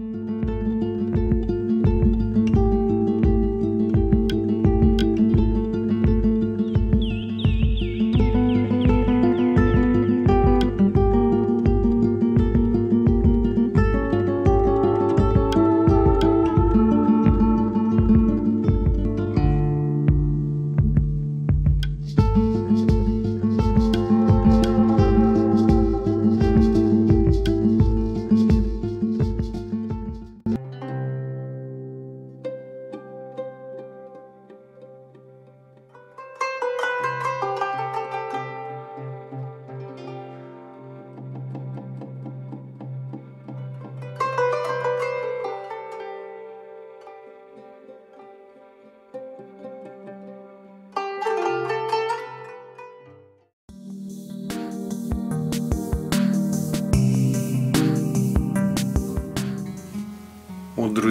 Вот,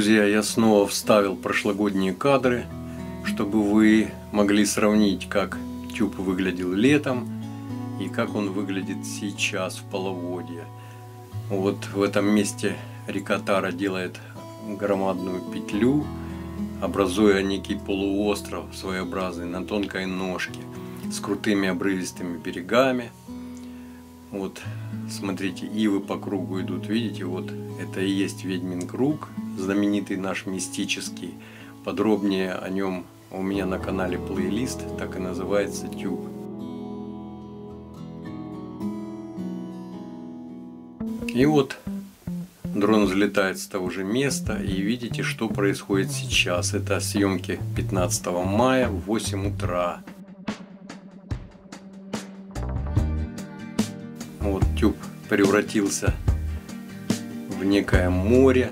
друзья, я снова вставил прошлогодние кадры, чтобы вы могли сравнить, как тюб выглядел летом и как он выглядит сейчас в половодье. Вот в этом месте река Тара делает громадную петлю, образуя некий полуостров своеобразный на тонкой ножке с крутыми обрывистыми берегами. Вот, смотрите, ивы по кругу идут, видите, вот это и есть ведьмин круг, знаменитый наш мистический. Подробнее о нем у меня на канале плейлист, так и называется Тюб. И вот дрон взлетает с того же места, и видите, что происходит сейчас. Это съемки 15 мая в 8 утра. Вот тюб превратился в некое море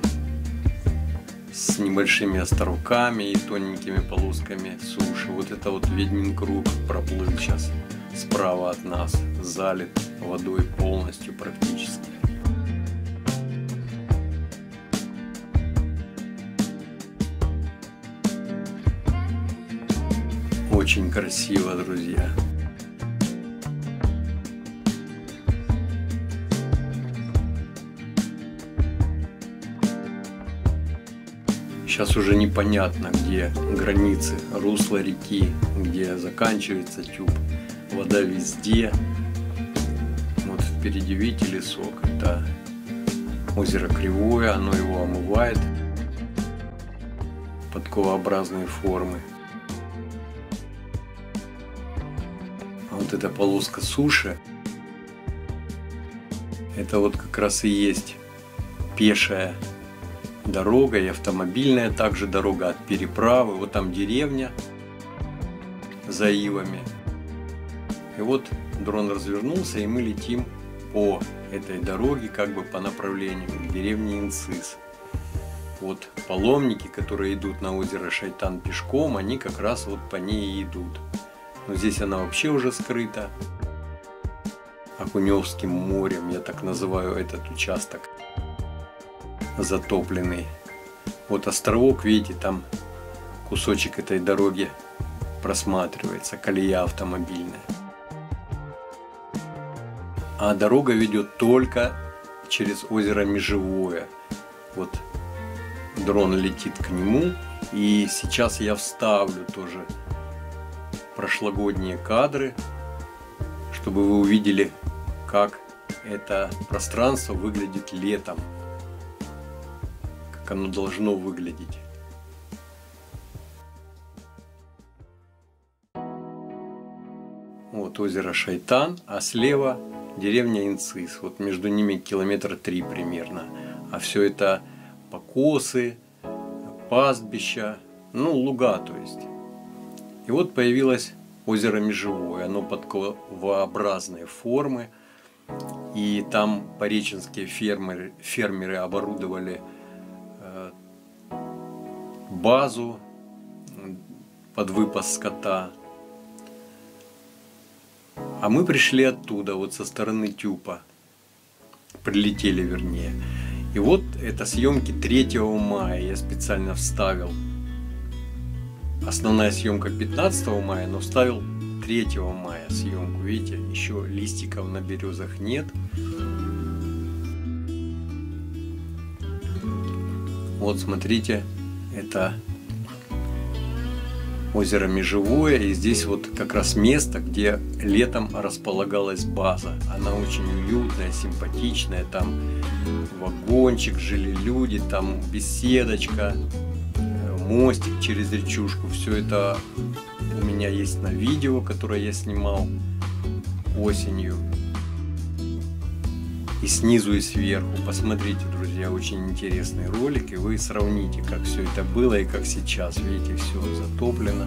с небольшими островками и тоненькими полосками суши. Вот это вот ведьмин круг проплыл сейчас справа от нас, залит водой полностью практически. Очень красиво, друзья. Сейчас уже непонятно, где границы русла реки, где заканчивается тюб. Вода везде. Вот впереди видите лесок. Это озеро Кривое, оно его омывает. Подковообразные формы. А вот эта полоска суши, это вот как раз и есть пешая дорога и автомобильная также дорога от переправы. Вот там деревня за ивами. И вот дрон развернулся, и мы летим по этой дороге, как бы по направлению к деревне Инцис. Вот паломники, которые идут на озеро Шайтан пешком, они как раз вот по ней и идут. Но здесь она вообще уже скрыта. Окуневским морем, я так называю этот участок затопленный. Вот островок, видите, там кусочек этой дороги просматривается, колея автомобильная. А дорога ведет только через озеро Межевое. Вот дрон летит к нему. И сейчас я вставлю тоже прошлогодние кадры, чтобы вы увидели, как это пространство выглядит летом как оно должно выглядеть. Вот озеро Шайтан, а слева деревня Инцис. Вот между ними километр три примерно. А все это покосы, пастбища, ну луга то есть. И вот появилось озеро Межевое. Оно подковообразной формы. И там пореченские фермеры, фермеры оборудовали базу под выпас скота. А мы пришли оттуда, вот со стороны Тюпа. Прилетели, вернее. И вот это съемки 3 мая я специально вставил. Основная съемка 15 мая, но вставил 3 мая съемку. Видите, еще листиков на березах нет. Вот смотрите, это озеро Межевое, и здесь вот как раз место, где летом располагалась база. Она очень уютная, симпатичная, там вагончик, жили люди, там беседочка, э, мостик через речушку. Все это у меня есть на видео, которое я снимал осенью. И снизу, и сверху. Посмотрите, друзья, очень интересный ролик, и вы сравните, как все это было и как сейчас. Видите, все затоплено.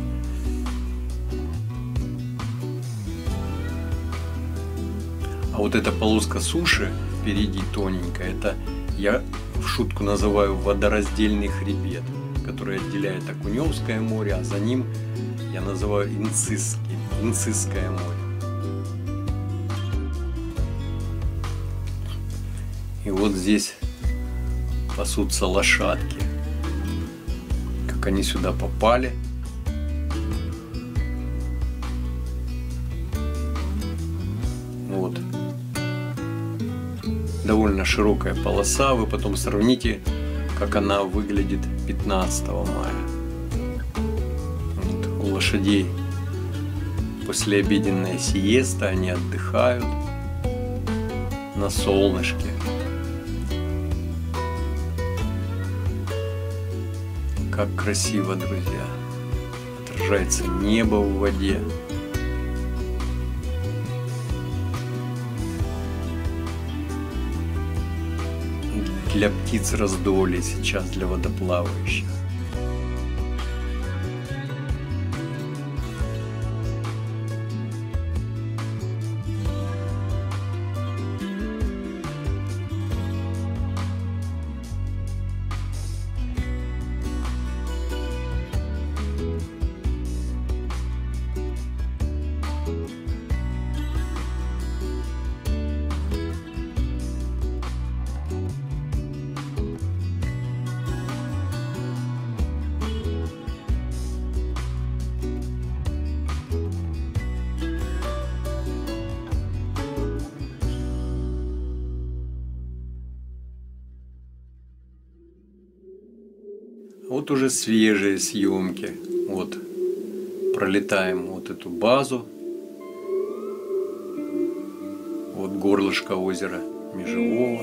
А вот эта полоска суши впереди тоненькая, это я в шутку называю водораздельный хребет, который отделяет Окуневское море, а за ним я называю Инцисский, Инцисское море. И вот здесь пасутся лошадки. Как они сюда попали. Вот. Довольно широкая полоса. Вы потом сравните, как она выглядит 15 мая лошадей послеобеденная сиеста, они отдыхают на солнышке. Как красиво, друзья. Отражается небо в воде. Для птиц раздолье сейчас, для водоплавающих. Вот уже свежие съемки. Вот пролетаем вот эту базу. Вот горлышко озера Межевого.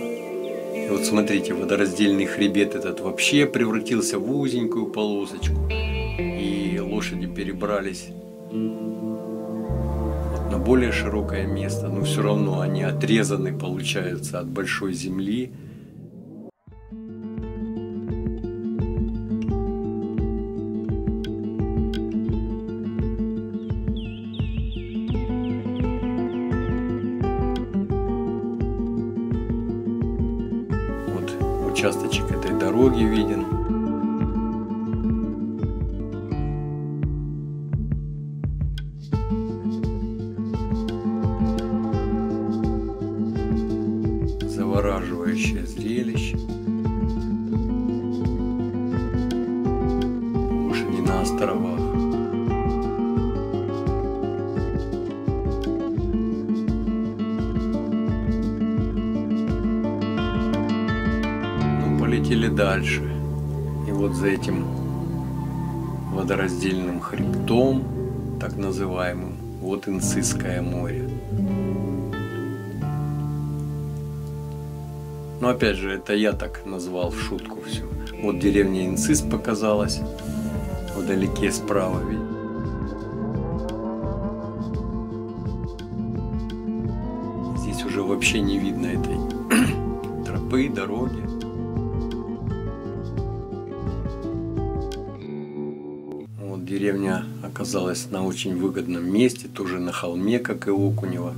И вот смотрите, водораздельный хребет этот вообще превратился в узенькую полосочку. И лошади перебрались вот на более широкое место, но все равно они отрезаны, получаются, от большой земли. Дороги виден. Завораживающее зрелище. Лошади на островах. Дальше. И вот за этим водораздельным хребтом, так называемым, вот Инцисское море. Но опять же, это я так назвал в шутку все. Вот деревня Инцис показалась, вдалеке справа, видите. Здесь уже вообще не видно этой тропы, дороги. Деревня оказалась на очень выгодном месте, тоже на холме, как и Окунева.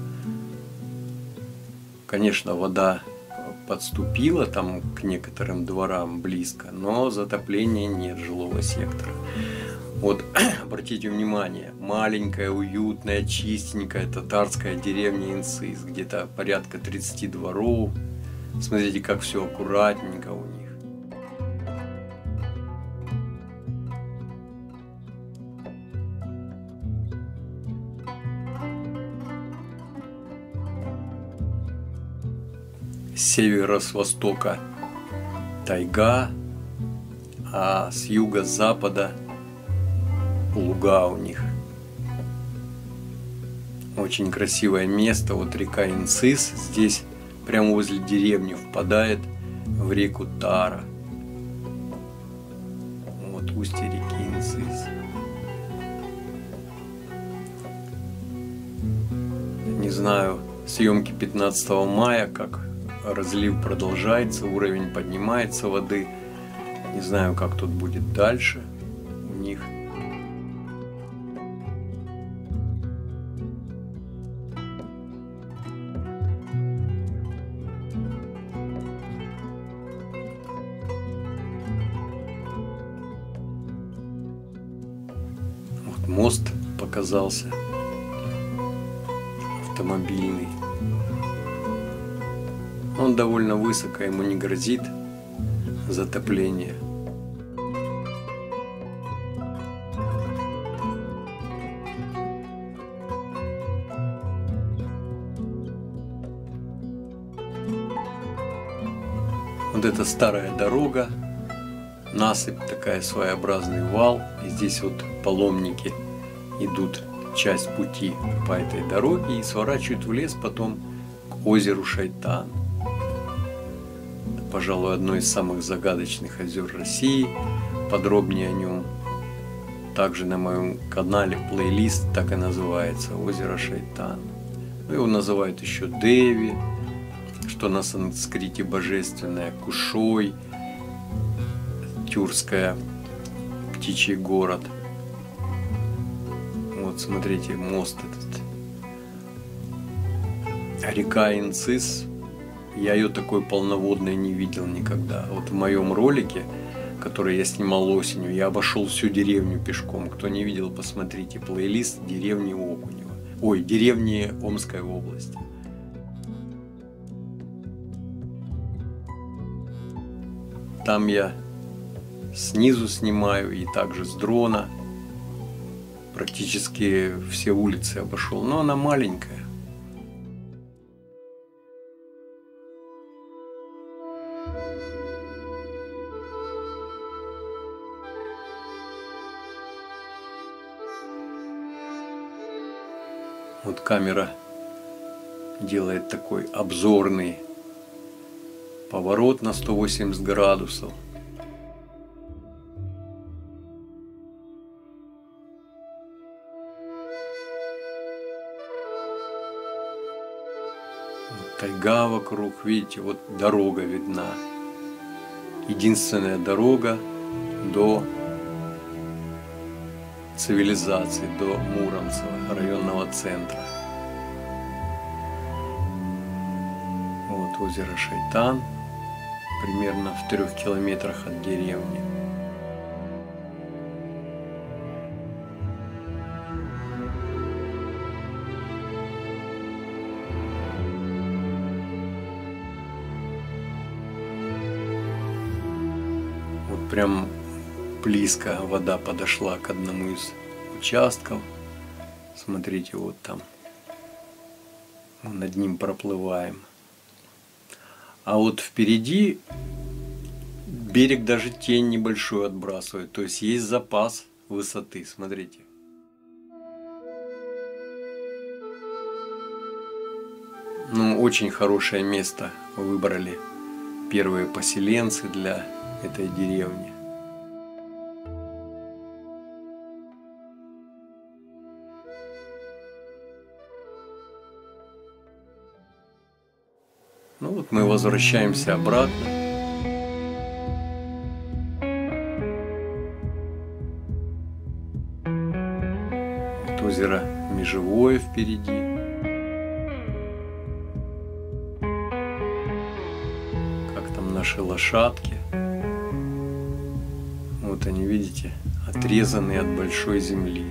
Конечно, вода подступила там к некоторым дворам близко, но затопления нет жилого сектора. Вот, обратите внимание, маленькая, уютная, чистенькая татарская деревня Инсис, где-то порядка 30 дворов. Смотрите, как все аккуратненько у них. Севера с востока тайга, а с юга-запада луга у них. Очень красивое место, вот река Инцис, здесь прямо возле деревни впадает в реку Тара. Вот устье реки Инцис. Не знаю, съемки 15 мая, как разлив продолжается, уровень поднимается воды. Не знаю, как тут будет дальше у них. Вот мост показался автомобильный. Он довольно высоко, ему не грозит затопление. Вот это старая дорога, насыпь такая своеобразный вал, и здесь вот паломники идут часть пути по этой дороге и сворачивают в лес потом к озеру Шайтан. Пожалуй, одно из самых загадочных озер России. Подробнее о нем также на моем канале плейлист так и называется «Озеро Шайтан». Ну, его называют еще Деви, что на санскрите божественное, Кушой, Тюркская, птичий город – вот смотрите, мост этот. А река Инцис, я ее такой полноводной не видел никогда. Вот в моем ролике, который я снимал осенью, я обошел всю деревню пешком. Кто не видел, посмотрите плейлист деревни Окунева. Ой, деревни Омской области. Там я снизу снимаю и также с дрона – практически все улицы обошел, но она маленькая. Вот камера делает такой обзорный поворот на 180 градусов – тайга вокруг, видите, вот дорога видна. Единственная дорога до цивилизации, до Муромцева, районного центра. Вот озеро Шайтан, примерно в трех километрах от деревни. прям близко вода подошла к одному из участков. Смотрите, вот там. Мы над ним проплываем. А вот впереди берег даже тень небольшую отбрасывает. То есть есть запас высоты. Смотрите. Ну, очень хорошее место выбрали первые поселенцы для этой деревни. Ну вот мы возвращаемся обратно. Вот озеро Межевое впереди. Как там наши лошадки. Вот они, видите, отрезанные от большой земли.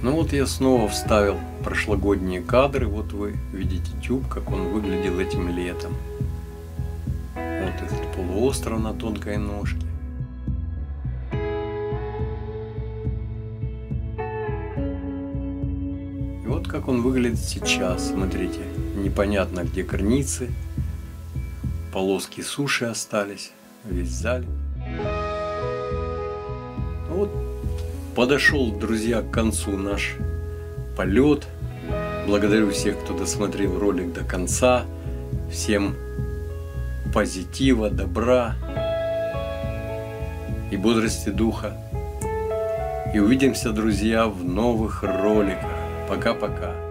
Ну вот я снова вставил прошлогодние кадры. Вот вы видите тюб, как он выглядел этим летом. Вот этот полуостров на тонкой ножке. И вот как он выглядит сейчас. Смотрите, непонятно где границы. Полоски суши остались, весь залив. Подошел, друзья, к концу наш полет. Благодарю всех, кто досмотрел ролик до конца. Всем позитива, добра и бодрости духа. И увидимся, друзья, в новых роликах. Пока-пока.